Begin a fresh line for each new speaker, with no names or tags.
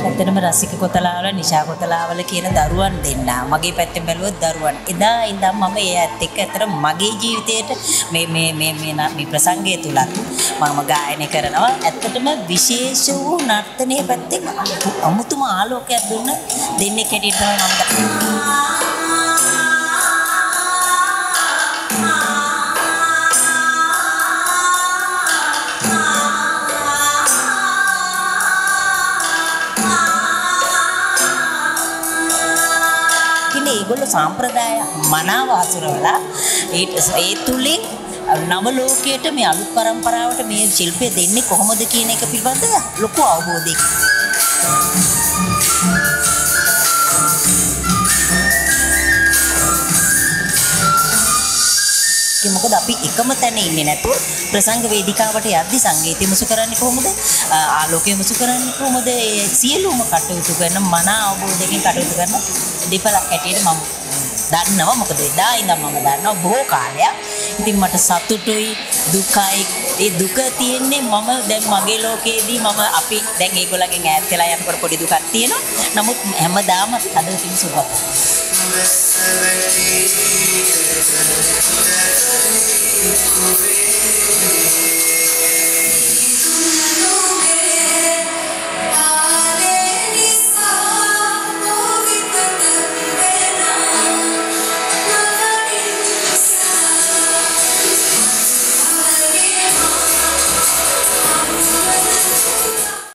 ඇත්තටම රසික කොතලාවල නිශා කොතලාවල කියන දරුවන් දෙන්න. මගේ පැත්තෙන් බැලුවොත් දරුවන්. එදා ඉඳන් මම ඒ ඇත්ත එක්ක ඇත්තට මගේ ජීවිතේට මේ මේ මේ මේ මේ ප්‍රසංගය තුලත් මම ගායනය කරනවා. ඇත්තටම විශේෂ වූ නර්තනයේ පැත්තෙන් අමුතුම ආලෝකයක් දුන්න දෙන්නේ කැටියට තමයි මම කියන්නේ ඒගොල්ලෝ සාම්ප්‍රදාය මනාව හසුරවලා ඒ තුලින් නව ලෝකයට මේ අලුත් પરම්පරාවට මේ ශිල්පය දෙන්නේ කොහොමද කියන එක පිළිබඳව ලොකු අවබෝධයක්. මොකද අපි එකම තැන ඉන්නේ නැතුව ප්‍රසංග වේදිකාවට යද්දි සංගීතය මුසු කරන්නේ කොහොමද? ආලෝකය මුසු කරන්නේ කොහොමද? ඒ සියලුම කටයුතු කරන මන අවබෝධයෙන් කටයුතු කරන දෙපළක් හැටියට මම දන්නවා. මොකද එදා ඉඳන් මම දන්නවා බොහෝ කාලයක්. ඉතින් මට සතුටුයි දුකයි. ඒ දුක තියෙන්නේ මම දැන් මගේ ලෝකයේදී මම අපි දැන් ඒගොල්ලන්ගෙන් ඈත් වෙලා යනකොට පොඩි දුකක් තියෙනවා. නමුත් හැමදාම හදවතින් සුබයි Thank you.